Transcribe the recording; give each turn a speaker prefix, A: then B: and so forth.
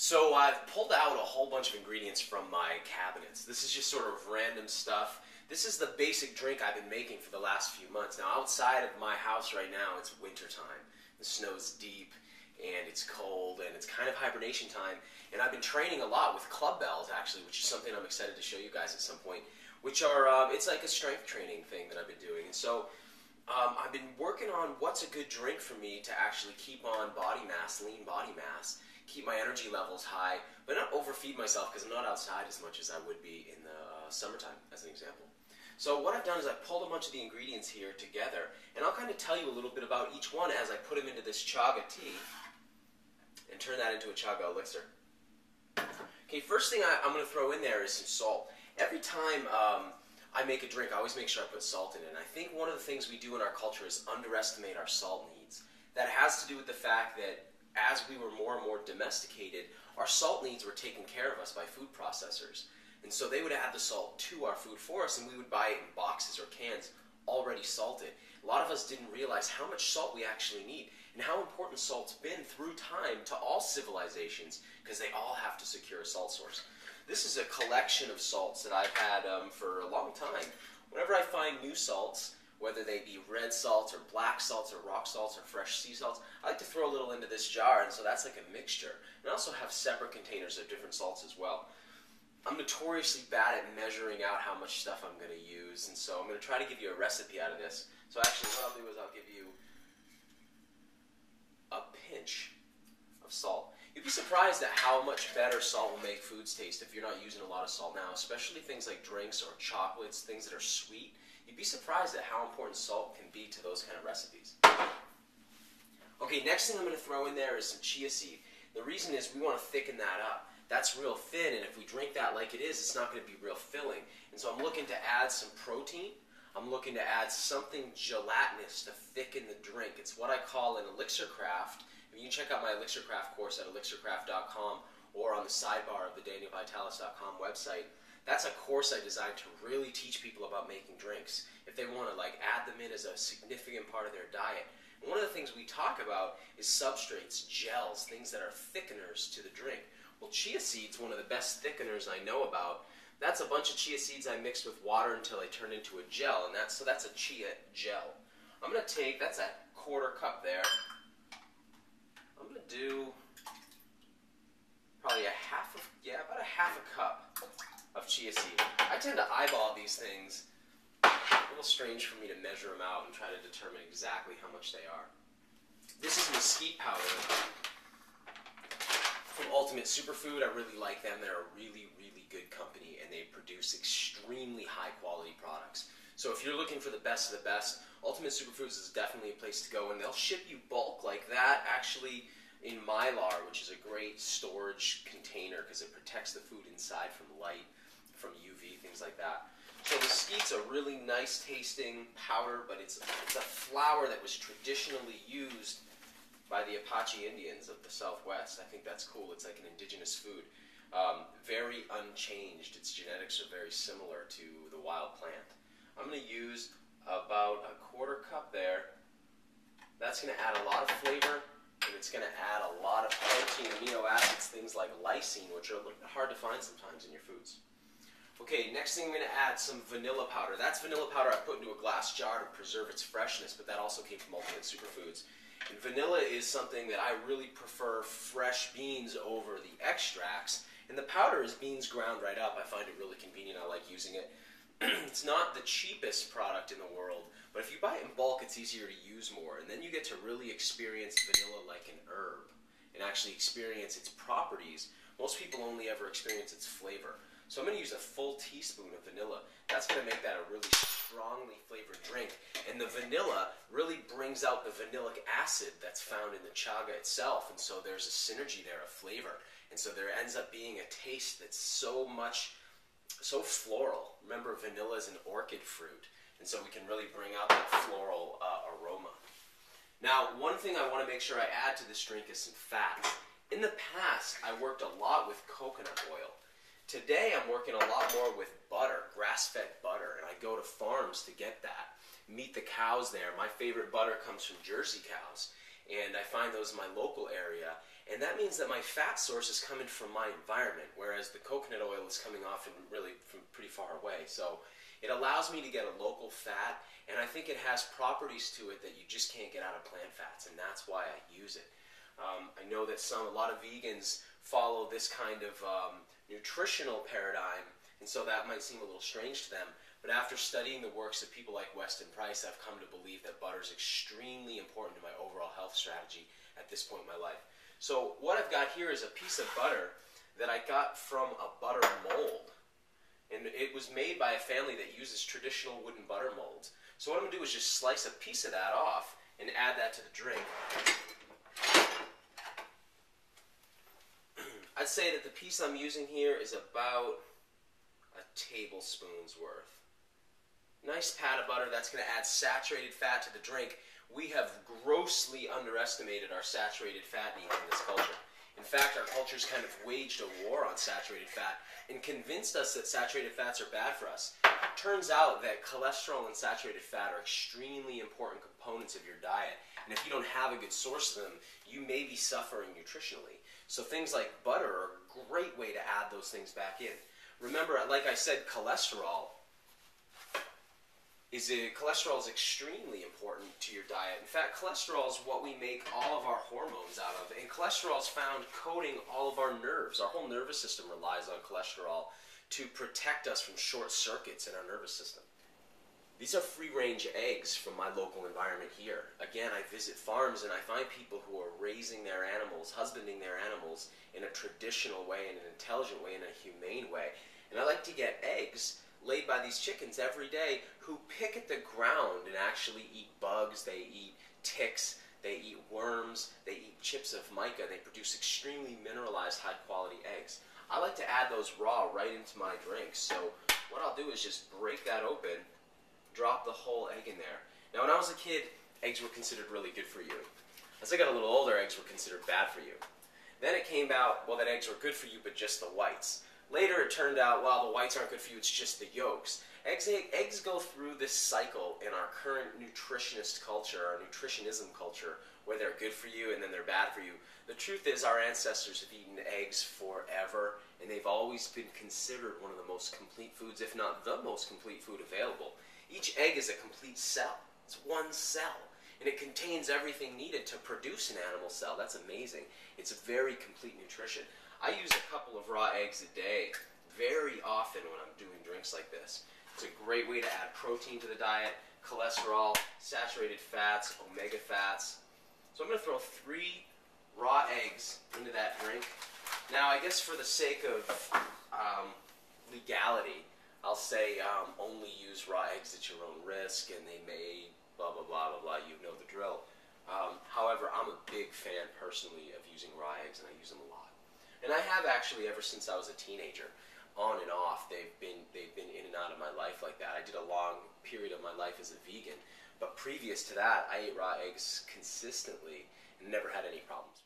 A: So I've pulled out a whole bunch of ingredients from my cabinets. This is just sort of random stuff. This is the basic drink I've been making for the last few months. Now outside of my house right now, it's winter time. The snow's deep and it's cold and it's kind of hibernation time. And I've been training a lot with club bells actually, which is something I'm excited to show you guys at some point. Which are um, it's like a strength training thing that I've been doing. And so um, I've been working on what's a good drink for me to actually keep on body mass, lean body mass keep my energy levels high, but not overfeed myself because I'm not outside as much as I would be in the uh, summertime, as an example. So what I've done is I've pulled a bunch of the ingredients here together, and I'll kind of tell you a little bit about each one as I put them into this chaga tea and turn that into a chaga elixir. Okay, first thing I, am going to throw in there is some salt. Every time um, I make a drink, I always make sure I put salt in it. And I think one of the things we do in our culture is underestimate our salt needs. That has to do with the fact that as we were more and more domesticated, our salt needs were taken care of us by food processors. And so they would add the salt to our food for us, and we would buy it in boxes or cans already salted. A lot of us didn't realize how much salt we actually need and how important salt's been through time to all civilizations because they all have to secure a salt source. This is a collection of salts that I've had um, for a long time. Whenever I find new salts, whether they be red salts or black salts or rock salts or fresh sea salts. I like to throw a little into this jar, and so that's like a mixture. And I also have separate containers of different salts as well. I'm notoriously bad at measuring out how much stuff I'm going to use, and so I'm going to try to give you a recipe out of this. So actually what I'll do is I'll give you a pinch of salt. You'd be surprised at how much better salt will make foods taste if you're not using a lot of salt now, especially things like drinks or chocolates, things that are sweet. You'd be surprised at how important salt can be to those kind of recipes. Okay, next thing I'm going to throw in there is some chia seed. The reason is we want to thicken that up. That's real thin, and if we drink that like it is, it's not going to be real filling. And so I'm looking to add some protein. I'm looking to add something gelatinous to thicken the drink. It's what I call an elixir craft. You can check out my elixir craft course at elixircraft.com or on the sidebar of the danielvitalis.com website that's a course I designed to really teach people about making drinks. If they want to like add them in as a significant part of their diet. And one of the things we talk about is substrates, gels, things that are thickeners to the drink. Well, chia seeds, one of the best thickeners I know about. That's a bunch of chia seeds I mixed with water until they turned into a gel, and that's so that's a chia gel. I'm gonna take that's a quarter cup there. I'm gonna do probably a half of yeah, about a half a cup of chia seed. I tend to eyeball these things. A little strange for me to measure them out and try to determine exactly how much they are. This is mesquite powder from Ultimate Superfood. I really like them. They're a really, really good company and they produce extremely high quality products. So if you're looking for the best of the best, Ultimate Superfoods is definitely a place to go and they'll ship you bulk like that actually in mylar, which is a great storage container because it protects the food inside from light from UV, things like that. So mesquite's a really nice tasting powder, but it's, it's a flour that was traditionally used by the Apache Indians of the Southwest. I think that's cool. It's like an indigenous food. Um, very unchanged. Its genetics are very similar to the wild plant. I'm going to use about a quarter cup there. That's going to add a lot of flavor, and it's going to add a lot of protein, amino acids, things like lysine, which are hard to find sometimes in your foods. Okay, next thing I'm going to add some vanilla powder. That's vanilla powder I put into a glass jar to preserve its freshness, but that also came from Ultimate Superfoods. And vanilla is something that I really prefer fresh beans over the extracts. And the powder is beans ground right up. I find it really convenient. I like using it. it's not the cheapest product in the world, but if you buy it in bulk, it's easier to use more. And then you get to really experience vanilla like an herb and actually experience its properties. Most people only ever experience its flavor. So I'm going to use a full teaspoon of vanilla. That's going to make that a really strongly flavored drink. And the vanilla really brings out the vanillic acid that's found in the chaga itself. And so there's a synergy there of flavor. And so there ends up being a taste that's so much, so floral. Remember, vanilla is an orchid fruit. And so we can really bring out that floral uh, aroma. Now, one thing I want to make sure I add to this drink is some fat. In the past, I worked a lot with coconut oil. Today I'm working a lot more with butter, grass-fed butter, and I go to farms to get that. Meet the cows there. My favorite butter comes from Jersey cows, and I find those in my local area. And that means that my fat source is coming from my environment, whereas the coconut oil is coming off and really from pretty far away. So it allows me to get a local fat, and I think it has properties to it that you just can't get out of plant fats, and that's why I use it. Um, I know that some, a lot of vegans follow this kind of um, nutritional paradigm, and so that might seem a little strange to them. But after studying the works of people like Weston Price, I've come to believe that butter is extremely important to my overall health strategy at this point in my life. So what I've got here is a piece of butter that I got from a butter mold. And it was made by a family that uses traditional wooden butter molds. So what I'm going to do is just slice a piece of that off and add that to the drink. I'd say that the piece I'm using here is about a tablespoon's worth. Nice pat of butter, that's going to add saturated fat to the drink we have grossly underestimated our saturated fat need in this culture. In fact, our culture's kind of waged a war on saturated fat and convinced us that saturated fats are bad for us. Turns out that cholesterol and saturated fat are extremely important components of your diet. And if you don't have a good source of them, you may be suffering nutritionally. So things like butter are a great way to add those things back in. Remember, like I said, cholesterol is it cholesterol is extremely important to your diet. In fact, cholesterol is what we make all of our hormones out of, and cholesterol is found coating all of our nerves. Our whole nervous system relies on cholesterol to protect us from short circuits in our nervous system. These are free range eggs from my local environment here. Again, I visit farms and I find people who are raising their animals, husbanding their animals in a traditional way, in an intelligent way, in a humane way. And I like to get eggs laid by these chickens every day who pick at the ground and actually eat bugs, they eat ticks, they eat worms, they eat chips of mica, they produce extremely mineralized high quality eggs. I like to add those raw right into my drinks, so what I'll do is just break that open, drop the whole egg in there. Now when I was a kid, eggs were considered really good for you. As I got a little older, eggs were considered bad for you. Then it came out, well, that eggs were good for you, but just the whites. Later, it turned out, well, the whites aren't good for you, it's just the yolks. Eggs, eggs go through this cycle in our current nutritionist culture, our nutritionism culture, where they're good for you and then they're bad for you. The truth is, our ancestors have eaten eggs forever, and they've always been considered one of the most complete foods, if not the most complete food available. Each egg is a complete cell. It's one cell and it contains everything needed to produce an animal cell. That's amazing. It's a very complete nutrition. I use a couple of raw eggs a day very often when I'm doing drinks like this. It's a great way to add protein to the diet, cholesterol, saturated fats, omega fats. So I'm going to throw three raw eggs into that drink. Now, I guess for the sake of um, legality, I'll say um, only use raw eggs at your own risk, and they may blah, blah, blah, blah, blah. You know the drill. Um, however, I'm a big fan personally of using raw eggs, and I use them a lot. And I have actually ever since I was a teenager, on and off. They've been they've been in and out of my life like that. I did a long period of my life as a vegan, but previous to that, I ate raw eggs consistently and never had any problems.